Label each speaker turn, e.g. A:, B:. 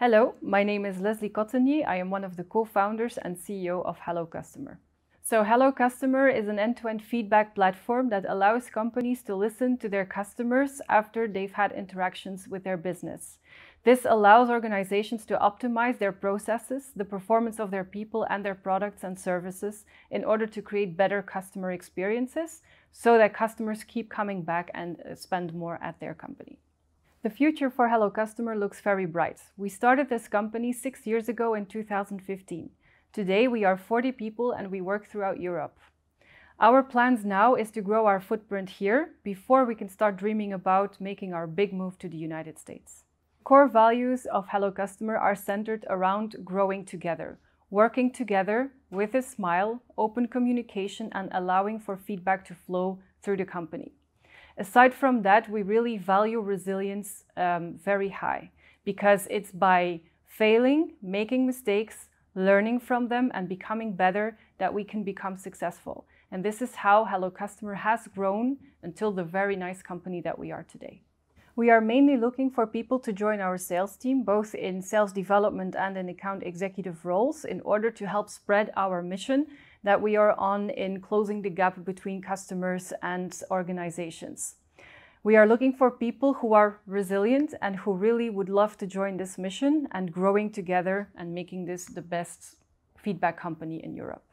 A: Hello, my name is Leslie Cottenier. I am one of the co-founders and CEO of Hello Customer. So Hello Customer is an end-to-end feedback platform that allows companies to listen to their customers after they've had interactions with their business. This allows organizations to optimize their processes, the performance of their people and their products and services in order to create better customer experiences so that customers keep coming back and uh, spend more at their company. The future for Hello Customer looks very bright. We started this company six years ago in 2015. Today we are 40 people and we work throughout Europe. Our plans now is to grow our footprint here before we can start dreaming about making our big move to the United States. Core values of Hello Customer are centered around growing together, working together with a smile, open communication and allowing for feedback to flow through the company. Aside from that, we really value resilience um, very high because it's by failing, making mistakes, learning from them and becoming better that we can become successful. And this is how Hello Customer has grown until the very nice company that we are today. We are mainly looking for people to join our sales team, both in sales development and in account executive roles, in order to help spread our mission that we are on in closing the gap between customers and organizations. We are looking for people who are resilient and who really would love to join this mission and growing together and making this the best feedback company in Europe.